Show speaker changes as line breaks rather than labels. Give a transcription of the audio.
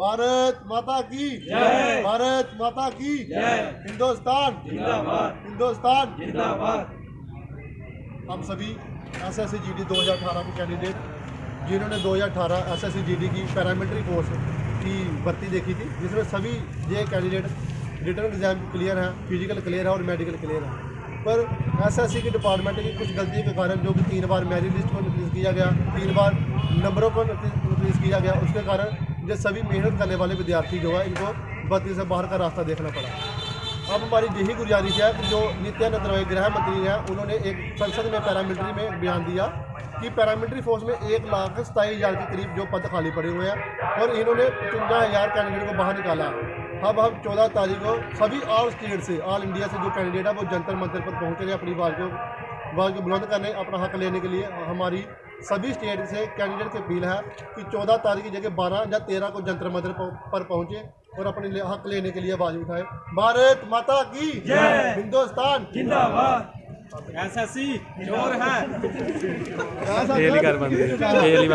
भारत माता की जय। भारत माता की जय। हिंदुस्तान। जिंदाबाद। हिंदुस्तान। जिंदाबाद। हम सभी S S C G D दो हज़ार अठारह के कैंडिडेट जिन्होंने 2018 S S C G D की पैरामिलिट्री फोर्स की भर्ती देखी थी जिसमें सभी ये कैंडिडेट रिटर्न एग्ज़ाम क्लियर हैं फ़िज़िकल क्लियर है और मेडिकल क्लियर है। पर एसएससी के डिपार्टमेंट की कुछ गलतियों के कारण जो कि तीन बार मेरिट लिस्ट को रिलीज़ किया गया, तीन बार नंबरों पर रिलीज़ किया गया, उसके कारण ये सभी मेहनत करने वाले विद्यार्थी जो है, इनको भर्ती से बाहर का रास्ता देखना पड़ा। अब हमारी यही गुजारिश है कि जो नित्यानंद राय गृह मंत्री हैं, उन्होंने एक संसद में पैरामिलिट्री में बयान दिया कि पैरामिलिट्री फोर्स में एक लाख सताईस हज़ार के करीब जो पद खाली पड़े हुए हैं और इन्होंने पचवंजा हज़ार कैंडिडेट को बाहर निकाला। अब हम चौदह तारीख को सभी ऑल स्टेट से ऑल इंडिया से जो कैंडिडेट है वो जंतर मंतर पर पहुँचे हैं अपनी बात को बात को बुलंद करने अपना हक लेने के लिए। हमारी सभी स्टेट से कैंडिडेट की अपील है कि चौदह तारीख की जगह बारह या तेरह को जंतर मंतर पर पहुँचे और अपने हक लेने के लिए आवाज़ उठाए। भारत माता की जय! हिंदुस्तान!
एसएससी ज़ोर है।
ऐसा
ही बंद तेल ही